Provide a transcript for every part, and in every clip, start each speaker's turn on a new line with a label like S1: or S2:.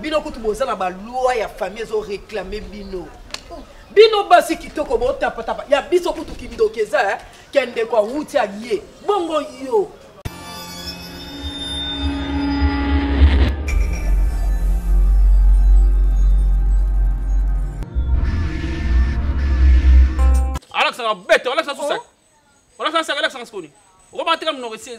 S1: bino kutu boza na baloi ya famille ezo reklame bino bino basi kitoko botapatapa ya biso kutu kindoki eza eh? kendeko awuti alie bongo yo
S2: alakisaka bete olakisa susaki olakisa saka olakisaka sikoni okomaka tika mnoko esi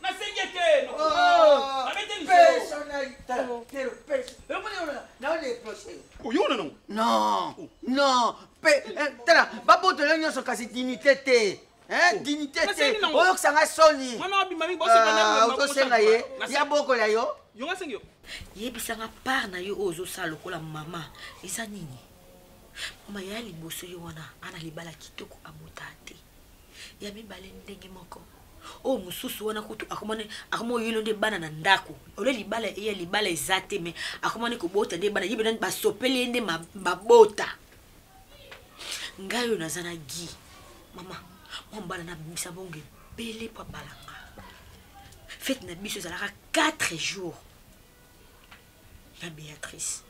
S2: nasengi eteno Oh, babete lisolo personal talo, telo, perso- Yo
S3: moni yo na- na ole proche yo. oyo na nango
S4: Non, non, pe- eh, tala babotola yo nyonso kasi dignité te Eh,
S2: dignité te Nasengi nango.
S3: oyokisa nga soni mwana wabima mingi Ah, ozosenga ye ya bokola yo
S2: yonga sengi yo
S5: yebisanga part na yo oyo ozosala lokola mama eza nini mama yaya liboso ye wana ana libala kitoko abota te ya mibale ndenge moko oyo oh, mosusu wana kutu akomani akoma oyilo nde bana na ndako ole libala eye libala eza te me akomani kobota nde bana yebena basopeli ye nde babota ngai oyo naza na gi mama mwa mbala na bimisa bongo ebele mpo abalanga fete na biso ezalaka 4 jours na beatrice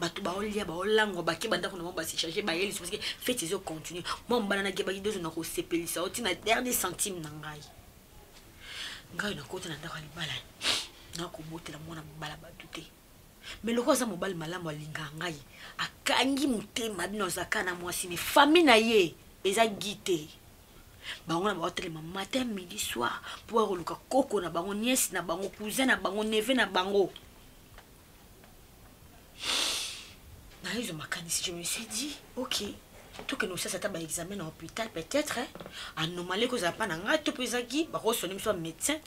S5: bato baolia baolangwa bake bandako na bango basechange baye lisusu parceke fete ezo continue mwa mobala nagebaki dozo na kosepelisa yo ntina dernier centime na ngai ngai nakota na ndako ya libala nakobotela mwana mobala bato te me loko aza mobali malamu alingaka ngai akangi motema bino azaka na mwasi me fami na ye eza gi te bango na baotelema matin midi soir mpo bakoluka koko na bango niese na bango cousin na bango neve na bango nayo ezo makanisi je me suis dit ok tokende kosasa ata baexamen na hôpital peut-être anomalie ekozala mpa na ngai to mpe ezaki bakosone biso ya médecin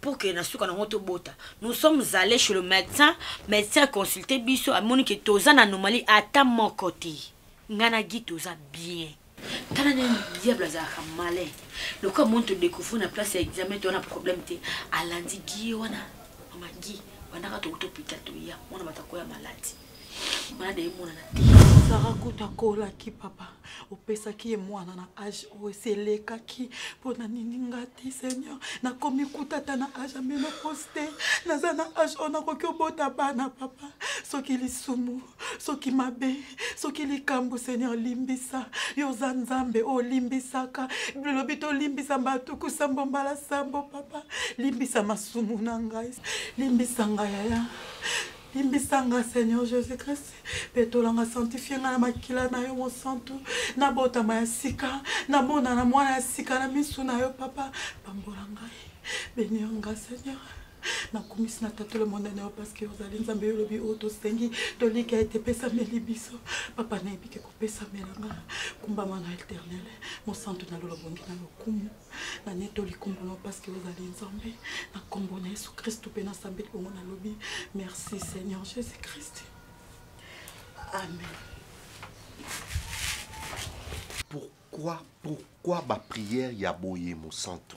S5: pour que na suka nango tobota nous sommes allés chez le médecin médecin aconsulte biso amoni ke toza na anomalie ata moko te ngai na gi toza bien tala nde diable azalaka malin lokola moni todecouvre na place ya examen towana problème te alandi gie wana mamagi bandaka touta hôpital toya mwana bato akoya maladi maladi emonana te
S6: sara kutu akolaki papa opesaki ye mwana na age oyo esi elekaki mpo na nini nga te seigneur nakomi kuta ata na age ya menopose te naza na age oyo nakoki obota bana papa soki lisumu soki mabe soki likambo seigneur limbisa yo oza nzambe olimbisaka bilobi tolimbisa mbatuku sambo mbala sambo papa limbisa masumu na ngai limbisa ngai yaya limbisa nga seigneur jésus christ petolanga sanctifie nga na makila na yo mosantu nabotama ya sika namonana mwana ya sika na misu na yo papa pambola ngai benio nga seigneur nakumisi na tatoli monene yo parceke ozali nzambe yo olobi oyo tosengi tolika ete epesameli biso papa nayebike kopesamelanga kumbama na eternel mosantu na lolobongi na lokumu na neto likumbu na parceke ozali nzambe na nkombo na yesu kristu mpe nasambeli bongo nalobi merci seigneur jésus christ amen
S7: pourquoi pourquoi baprière ya boye mosantu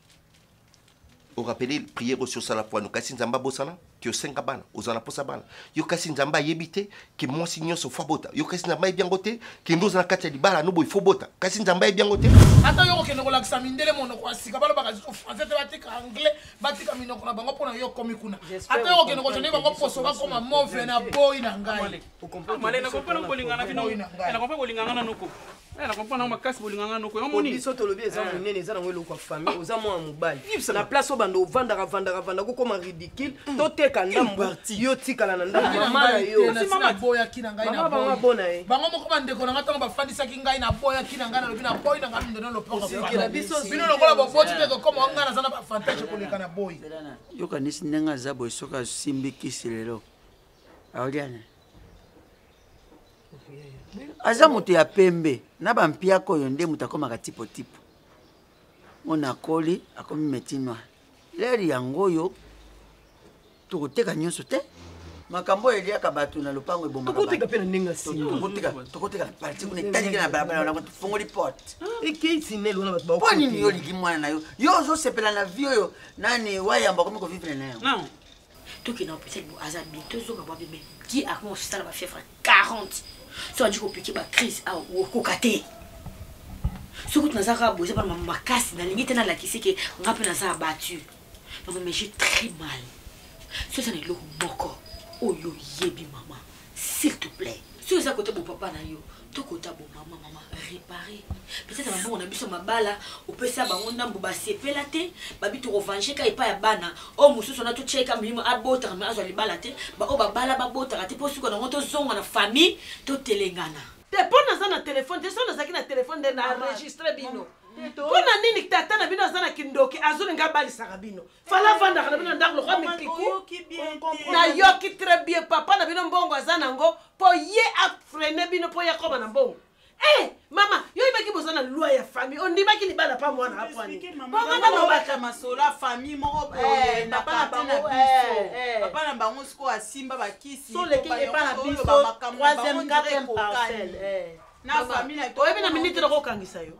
S7: orapele priere osi osala pwanu kasi nzambe abosana ke osenga bana ozala na mposa bana yo kasi nzambe ayebi te ke mwasi nyonso fo abota yo kasi nzambe ayebi yango te ke nde oza na kati ya libala no boye fo bota kasi nzambe ayebi yango te
S1: ata yo kokende kolakisa mindele monoko ya sika balobaka lisusu français te batika anglais batika minoko na bango mpona yo okomi kuna ata yo kokende kotone bango poso bakoma move na boyi na ngai
S2: Eh, na comprendre makasi bolinga nga noko yamoni
S1: biso tolobi eza eh. monene eza nango eloko ya famille oza mwana mobali na place oyo banda ovandaka vandaka vandaka okoma ridicule hmm. toteka ndambo yo tikala na ndambo ah, mama na yoboyaki na ngai bona ye bango moko bandeko na ngai ntango bafandisaki ngai naboyaki na ngai nalobi naboyi na ngai mindona lopokabino lokola boboti te kokoma wa ngai naza na bafantage koleka na boyi
S8: yokanisi ndenge aza boye soki asimbi kisi lelo aoliana
S3: aza moto ya pembe na bampiaka oyo nde moto akomaka tipo tipo mona akoli akomi meti noir lere yango oyo tokoteka nyonso te makambo oyo eliaka bato na lopango
S1: ebomakaoteka mpe na ndenge
S3: asitokoteka na parti kuna etaliki na balabala wana tofongoli porte ah,
S1: ekei tinel wana bato
S3: mpo nini yo oliki mwana na yo yo ozosepela na vie oyo nani wayamba akomi kovivre na yango
S5: toke na hôpital bo aza bien tozonga bwa bebe ki akoma kosala bafièvre 40 so andi kopike bacrise awa okoka te soki naza kaka boza bana makasi nalingi te nalakisi ke nga mpe naza abattu mama mais je très mal so eza na eloko moko oyo oyebi mama s'il te plaît si oza kota bo papa na yo to kota bo mama mama réparer peut-être na mbongo na biso mabala opesa bango ndambo basepela te babi tokovange ka epai ya bana oyo mosusu wana totyeka milimo abotaka me azwa libala te baoyo babala babotaka te mpo suka nango tozonga na famille totelengana
S4: te mpo naza na telefone te so nazalaki na telefone nde na enregistre bino mpo na nini tata na bino aza na kindoki azolinga abalisaka bino fala afandaka na bino na ndako lokwa mipiku nayoki très bien papa na bino mbongo aza nango mpo ye afrene bino mpo ye akoma na mbongo Hey, eh, mama yo oyebaki boza na loi ya famille ondimaki libala pa mwana apwani
S6: bongonalobaka masola famille moko eh, eh, papa na bango sikoyo asimba bakisi
S4: soleki epa na biso troisième quatrième parcelle
S6: na famille
S4: oyebi na minute nakokangisa yo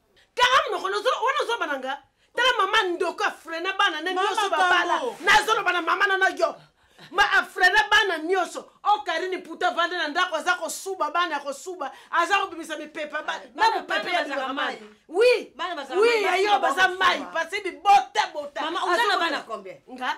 S4: kanga munoko wana ozoloba
S8: na
S4: nga tala mama ndoko afrena bana na nyonso babala nazoloba na mama na na yo ma afrena bana nyonso o oh, karini puta avandi na ndako aza kosuba bana ya kosuba aza kobimisa mipepe ah, na mopepe ya bimaka mai wi wi ya yo baza mai pasi bibota bota nga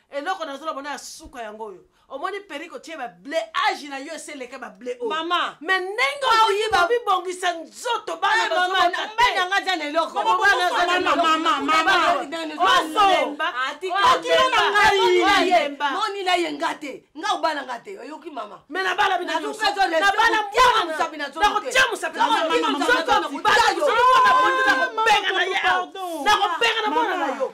S4: eloko nazo na bona ya suka yango oyo omoni perike otie bable age na yo esi eleka bable oyo
S8: mama
S4: me ndenge oyi babibongisa nzoto bana
S8: bazobananga ja na elokomonini na ye nga te nga obala nga te oyoki mama
S4: me nabala binaotia mosapi nakobengana ye nakobengana mwana na yo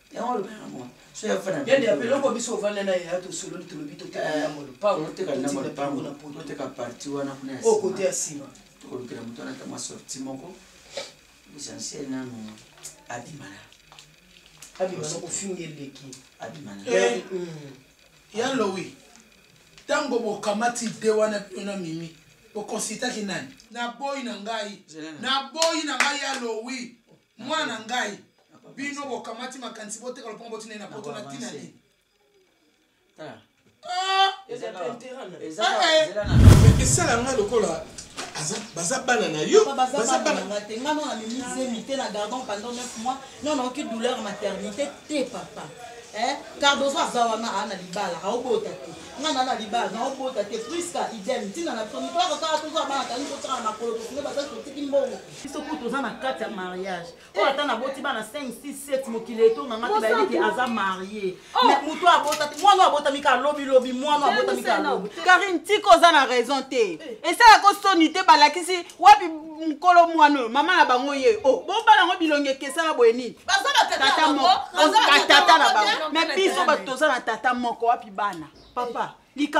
S6: yango
S3: oloba na mwana so ya
S1: fana yende ya peloko biso
S3: ovanda na ya tosololi tolobi toteka eh, ndambo
S1: lopango toteka ndambo lopango na poto
S3: toteka parti wana kuna
S1: ya sima kote ya sima
S3: tokolukela moto wana tama sorti moko l'essentiel nanu abimana
S1: abimana kofinga eleki
S3: abimana eh, mm.
S9: ya lowi ntango bokamati de wana bino na mimi bokonsiltaki nani naboyi na ngai naboyi na ngai ya lowi mwana ngai bino bokamati makanisi boteka lopango botina ye na poto na ntina nini
S10: esala ngai lokola baza bana na yo
S6: baza bana nga te nga nona mimi zemi te na gardon pendant 9 mois nona oki douleur maternité te papa eh, cardozo aza wana aa na libala aobota te nga na na libala naobota te priska idem ntina na chronitoire kaka tozwa bana tangi totanga makolo tofunge baza totiki mbongo biso kutu toza na kati ya mariage oyo ata naboti bana 5 6 7 mokili etonganga te bayebi te aza marie oh! moto abota mwana abotami ka lobilobi mwana abotami ka lobi karine tika oza na raison te eh. esalaka osoni te balakisi wapi mokolo mwana oyo mama na bango ye o oh, bobala yango bilongi ekesana boye nini tata moko batata na bango
S11: me biso bato toza na tata moko wapi bana papa